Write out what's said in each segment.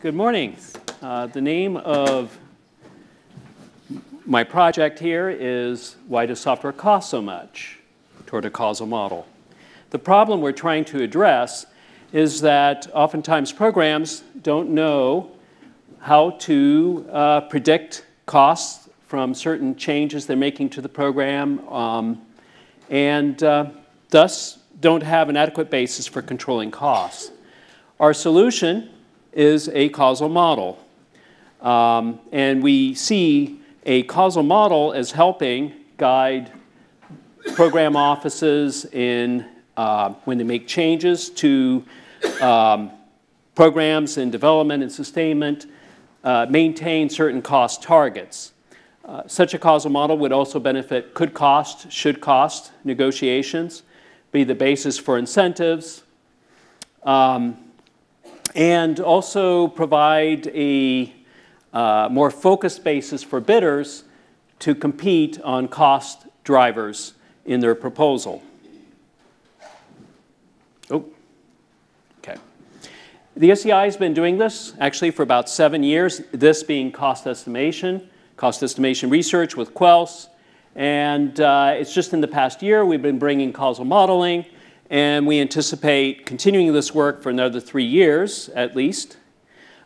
Good morning. Uh, the name of my project here is Why Does Software Cost So Much? toward a causal model. The problem we're trying to address is that oftentimes programs don't know how to uh, predict costs from certain changes they're making to the program um, and uh, thus don't have an adequate basis for controlling costs. Our solution is a causal model. Um, and we see a causal model as helping guide program offices in uh, when they make changes to um, programs in development and sustainment, uh, maintain certain cost targets. Uh, such a causal model would also benefit could cost, should cost negotiations, be the basis for incentives, um, and also provide a uh, more focused basis for bidders to compete on cost drivers in their proposal. Oh, okay. The SEI has been doing this actually for about seven years, this being cost estimation, cost estimation research with QUELCE. And uh, it's just in the past year we've been bringing causal modeling and we anticipate continuing this work for another three years at least.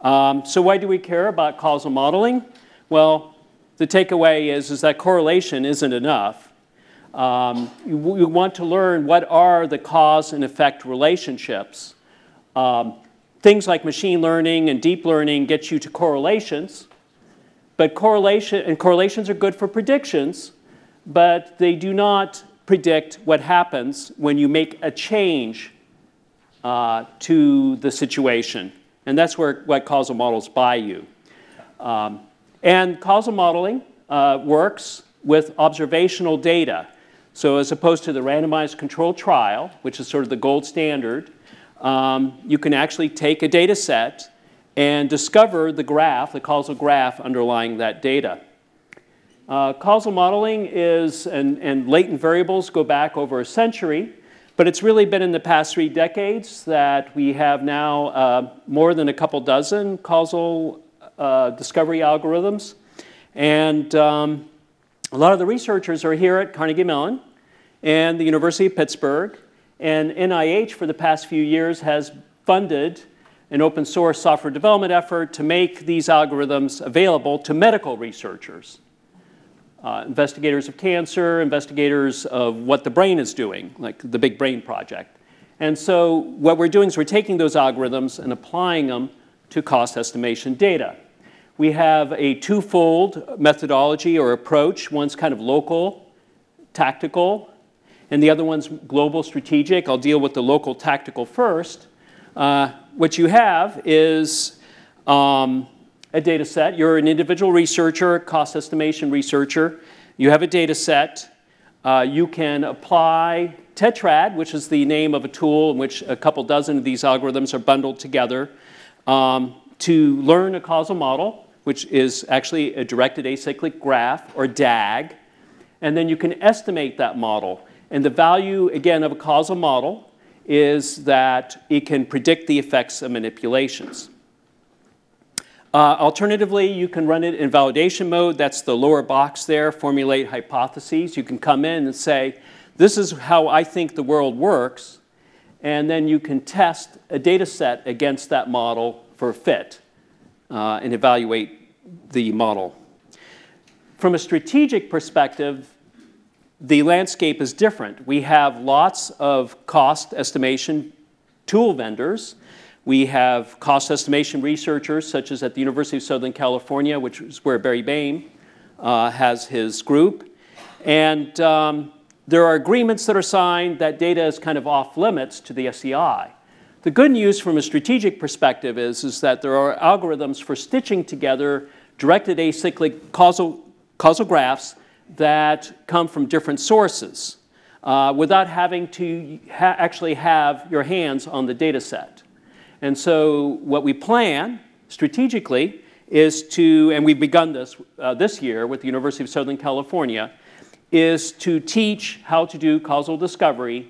Um, so why do we care about causal modeling? Well, the takeaway is, is that correlation isn't enough. Um, you, you, want to learn what are the cause and effect relationships. Um, things like machine learning and deep learning get you to correlations, but correlation and correlations are good for predictions, but they do not predict what happens when you make a change uh, to the situation. And that's where what causal models buy you. Um, and causal modeling uh, works with observational data. So as opposed to the randomized controlled trial, which is sort of the gold standard, um, you can actually take a data set and discover the graph, the causal graph underlying that data. Uh, causal modeling is, and, and latent variables go back over a century, but it's really been in the past three decades that we have now uh, more than a couple dozen causal uh, discovery algorithms. And um, a lot of the researchers are here at Carnegie Mellon and the University of Pittsburgh. And NIH for the past few years has funded an open source software development effort to make these algorithms available to medical researchers uh, investigators of cancer, investigators of what the brain is doing, like the Big Brain Project. And so what we're doing is we're taking those algorithms and applying them to cost estimation data. We have a twofold methodology or approach. One's kind of local, tactical, and the other one's global strategic. I'll deal with the local tactical first. Uh, what you have is um, a data set. You're an individual researcher, cost estimation researcher. You have a data set. Uh, you can apply Tetrad, which is the name of a tool in which a couple dozen of these algorithms are bundled together, um, to learn a causal model, which is actually a directed acyclic graph, or DAG. And then you can estimate that model. And the value, again, of a causal model is that it can predict the effects of manipulations. Uh, alternatively, you can run it in validation mode. That's the lower box there, formulate hypotheses. You can come in and say, this is how I think the world works. And then you can test a data set against that model for fit uh, and evaluate the model. From a strategic perspective, the landscape is different. We have lots of cost estimation tool vendors we have cost estimation researchers, such as at the University of Southern California, which is where Barry Boehm uh, has his group. And um, there are agreements that are signed that data is kind of off limits to the SEI. The good news from a strategic perspective is, is that there are algorithms for stitching together directed acyclic causal, causal graphs that come from different sources uh, without having to ha actually have your hands on the data set. And so what we plan strategically is to, and we've begun this uh, this year with the University of Southern California, is to teach how to do causal discovery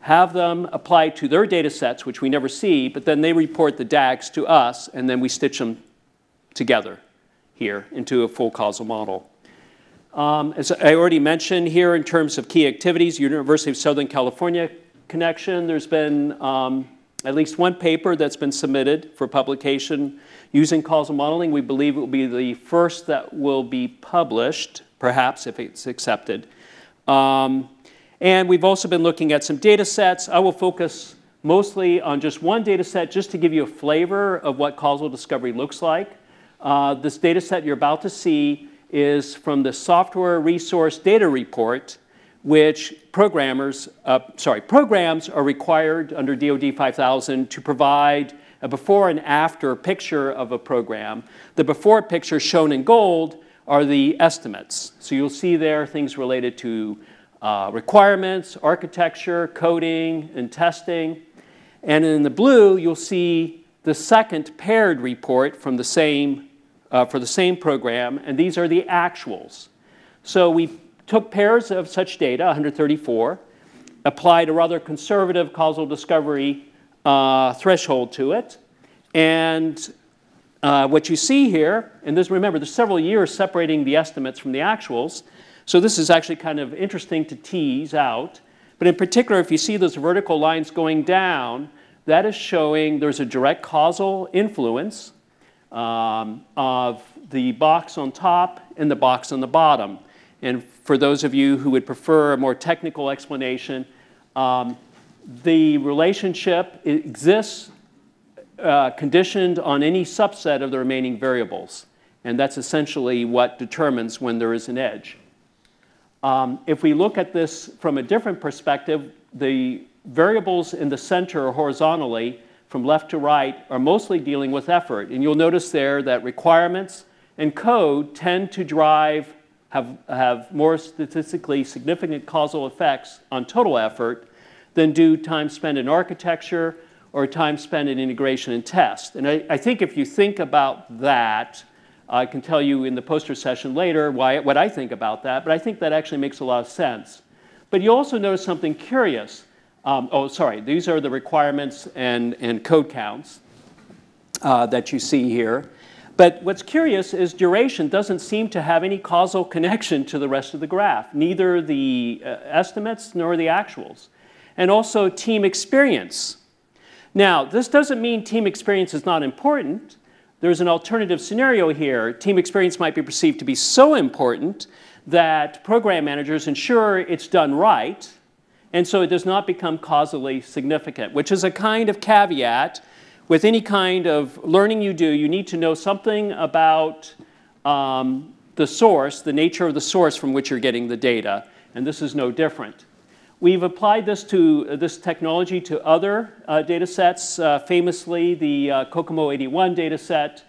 have them applied to their data sets, which we never see, but then they report the DAGs to us, and then we stitch them together here into a full causal model. Um, as I already mentioned here in terms of key activities, University of Southern California connection, there's been um, at least one paper that's been submitted for publication using causal modeling. We believe it will be the first that will be published, perhaps if it's accepted. Um, and we've also been looking at some data sets. I will focus mostly on just one data set just to give you a flavor of what causal discovery looks like. Uh, this data set you're about to see is from the Software Resource Data Report, which programmers, uh, sorry, programs are required under DoD 5000 to provide a before and after picture of a program. The before picture shown in gold are the estimates. So you'll see there things related to uh, requirements, architecture, coding, and testing. And in the blue, you'll see the second paired report from the same, uh, for the same program, and these are the actuals. So we took pairs of such data, 134, applied a rather conservative causal discovery uh, threshold to it, and uh, what you see here, and this remember, there's several years separating the estimates from the actuals, so this is actually kind of interesting to tease out. But in particular, if you see those vertical lines going down, that is showing there's a direct causal influence um, of the box on top and the box on the bottom. And for those of you who would prefer a more technical explanation, um, the relationship exists uh, conditioned on any subset of the remaining variables. And that's essentially what determines when there is an edge. Um, if we look at this from a different perspective, the variables in the center horizontally from left to right are mostly dealing with effort. And you'll notice there that requirements and code tend to drive, have, have more statistically significant causal effects on total effort than do time spent in architecture or time spent in integration and test. And I, I think if you think about that, I can tell you in the poster session later why, what I think about that, but I think that actually makes a lot of sense. But you also notice something curious. Um, oh, sorry, these are the requirements and, and code counts uh, that you see here. But what's curious is duration doesn't seem to have any causal connection to the rest of the graph, neither the uh, estimates nor the actuals. And also team experience. Now, this doesn't mean team experience is not important there's an alternative scenario here. Team experience might be perceived to be so important that program managers ensure it's done right, and so it does not become causally significant, which is a kind of caveat with any kind of learning you do. You need to know something about um, the source, the nature of the source from which you're getting the data, and this is no different. We've applied this to uh, this technology to other uh, data sets, uh, famously the uh, COCOMO 81 data set,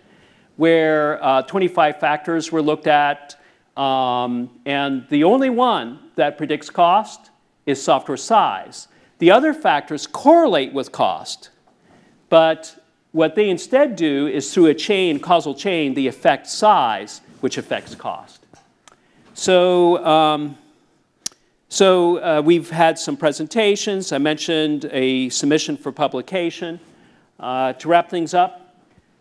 where uh, 25 factors were looked at, um, and the only one that predicts cost is software size. The other factors correlate with cost, but what they instead do is through a chain, causal chain, they affect size, which affects cost. So um, so uh, we've had some presentations. I mentioned a submission for publication. Uh, to wrap things up,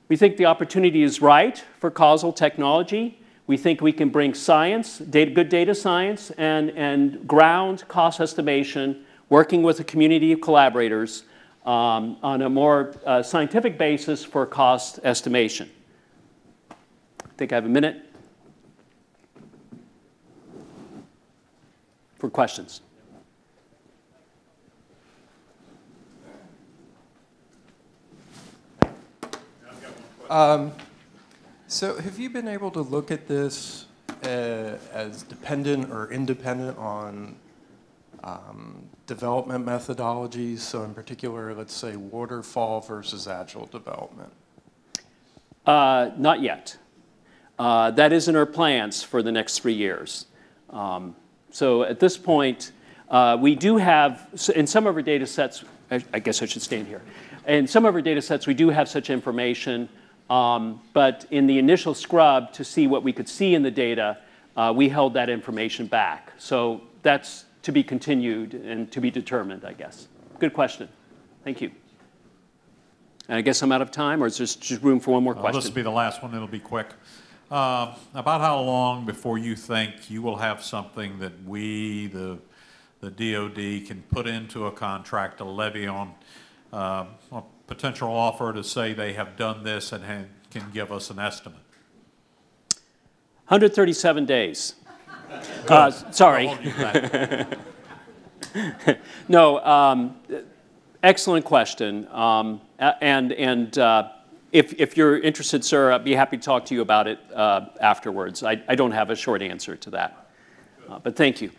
we think the opportunity is right for causal technology. We think we can bring science, data, good data science, and, and ground cost estimation, working with a community of collaborators um, on a more uh, scientific basis for cost estimation. I think I have a minute. for questions. Um, so have you been able to look at this uh, as dependent or independent on um, development methodologies? So in particular, let's say waterfall versus agile development. Uh, not yet. Uh, that is in our plans for the next three years. Um, so at this point, uh, we do have, in some of our data sets, I guess I should stand here. In some of our data sets, we do have such information, um, but in the initial scrub to see what we could see in the data, uh, we held that information back. So that's to be continued and to be determined, I guess. good question. Thank you. And I guess I'm out of time, or is there just room for one more Uh, This will be the last one, it'll be quick. Uh, About how long before you think you will have something that we, the, the DOD, can put into a contract, a levy on, uh, a potential offer to say they have done this and can give us an estimate? 137 days. Uh, Sorry. I'll hold you to that. No, um, excellent question. Um, And, and uh, if, if you're interested, sir, I'd be happy to talk to you about it uh, afterwards. I, I don't have a short answer to that. Uh, But thank you.